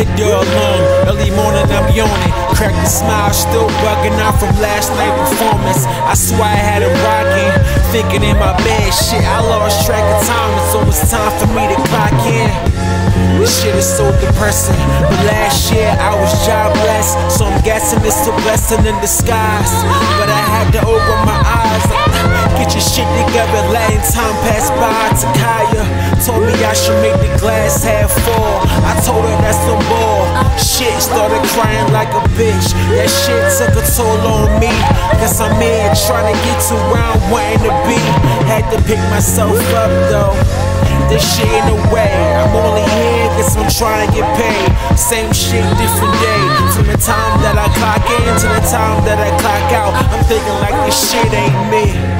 Hit your alarm, early morning I'm yawning. Crack the smile, still bugging out from last night performance. I swear I had it rocking, thinking in my bed, shit. I lost track of time, so it's time for me to clock in. This shit is so depressing. But last year I was jobless, so I'm guessing it's a blessing in disguise. But I had to open my eyes. Get your shit together, letting time pass by. to Takaya told me I should make the glass half full. I told her that's some bull. Shit started crying like a bitch. That shit took a toll on me. Cause I'm here trying to get to where I'm wanting to be. Had to pick myself up though. This shit in the way. I'm only here cause I'm trying to get paid. Same shit, different day. From the time that I clock in to the time that I clock out. I'm thinking like this shit ain't me.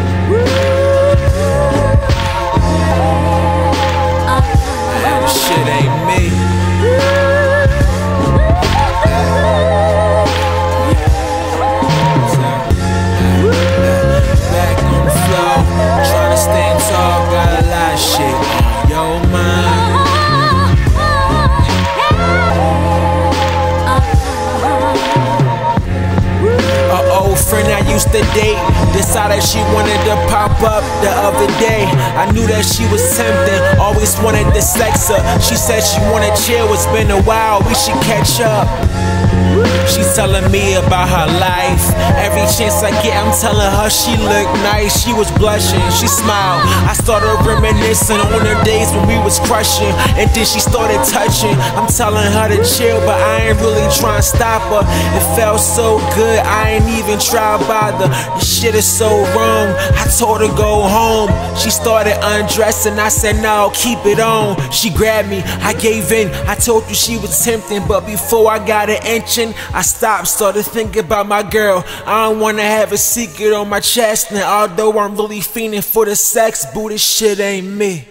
Used to date decided she wanted to pop up the other day. I knew that she was tempting, always wanted to sex her. She said she wanted chill, it's been a while, we should catch up. She's telling me about her life. Every chance I get, I'm telling her she looked nice. She was blushing, she smiled. I started reminiscing on the days when we was crushing, and then she started touching. I'm telling her to chill, but I ain't really trying to stop her. It felt so good, I ain't even try to bother. This shit is so wrong. I told her go home. She started undressing. I said no, keep it on. She grabbed me, I gave in. I told you she was tempting, but before I got an inching, I stopped, started thinking about my girl. I don't wanna have a secret on my chest. And although I'm really fiending for the sex, boo, this shit ain't me.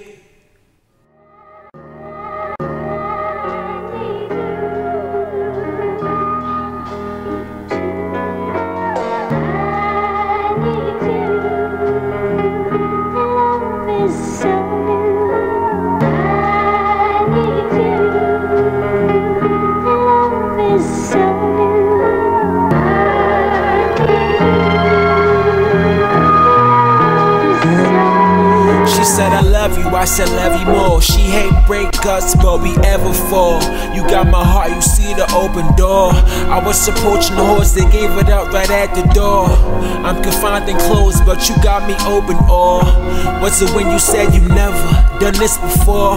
I said love you more. She hate breakups, but we ever fall. You got my heart, you see the open door. I was approaching the horse, they gave it up right at the door. I'm confined and closed, but you got me open all. Was it when you said you never done this before?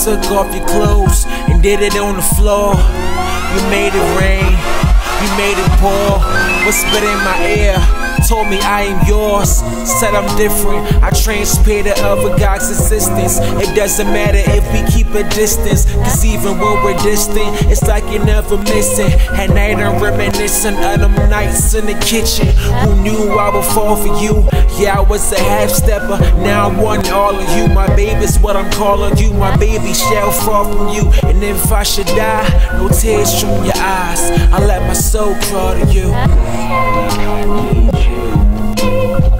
Took off your clothes and did it on the floor. You made it rain, you made it pour. Whispered in my ear told me I am yours. Said I'm different. I transpared the other God's existence. It doesn't matter if we keep a distance. Cause even when we're distant, it's like you're never missing. At night I'm reminiscing of them nights in the kitchen. Who knew I would fall for you? Yeah, I was a half stepper. Now I want all of you. My baby's what I'm calling you. My baby shall fall from you. And if I should die, no tears from your eyes. I let my soul crawl to you. If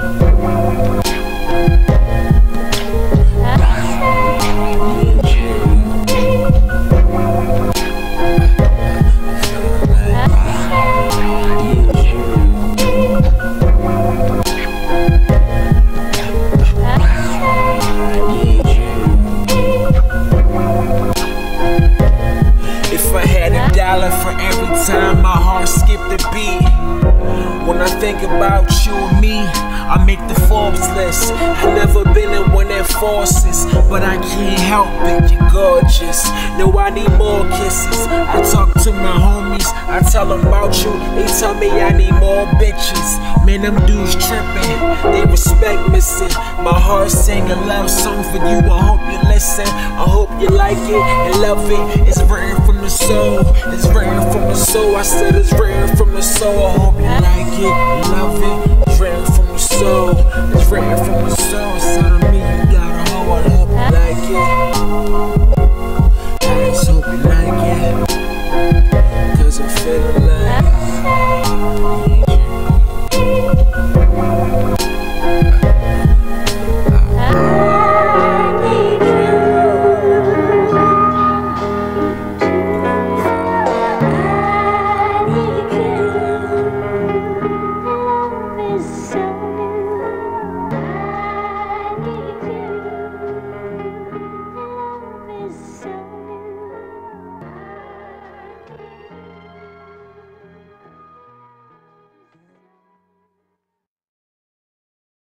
think about you and me, I make the Forbes list. I never been in one that forces, but I can't help it. You're gorgeous. No, I need more kisses. I talk to my homies, I tell them about you. They tell me I need more bitches. Man, them dudes tripping. They respect missing. My heart sing a love song for you. I hope you listen. I hope you like it and love it. It's written the soul. It's written from the soul. I said it's written from the soul. I hope you like it love it. It's written from the soul. It's soul.